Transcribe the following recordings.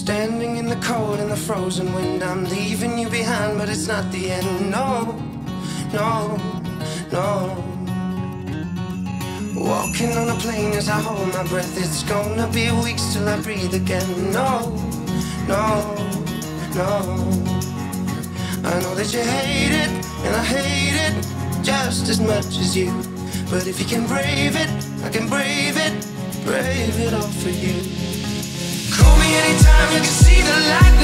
Standing in the cold and the frozen wind, I'm leaving you behind, but it's not the end. No, no, no. Walking on a plane as I hold my breath, it's gonna be weeks till I breathe again. No, no, no. I know that you hate it, and I hate it just as much as you. But if you can brave it, I can brave it, brave it all for you. Call me anytime you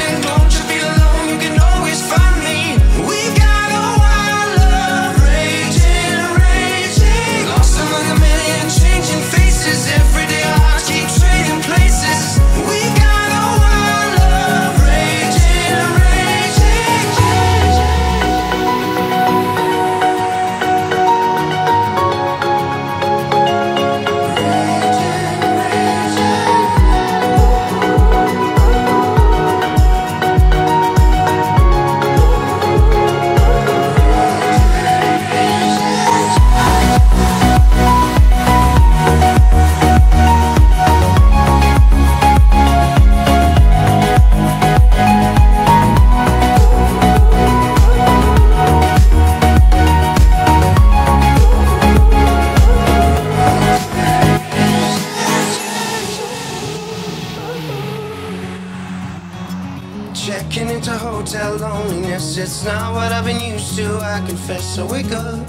Checking into hotel loneliness, it's not what I've been used to, I confess. I wake up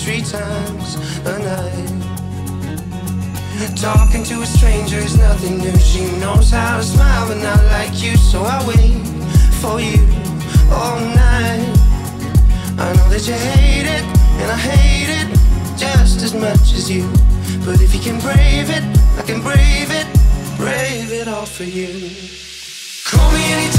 three times a night. Talking to a stranger is nothing new. She knows how to smile, but not like you, so I wait for you all night. I know that you hate it, and I hate it just as much as you. But if you can brave it, I can brave it, brave it all for you. Call me anytime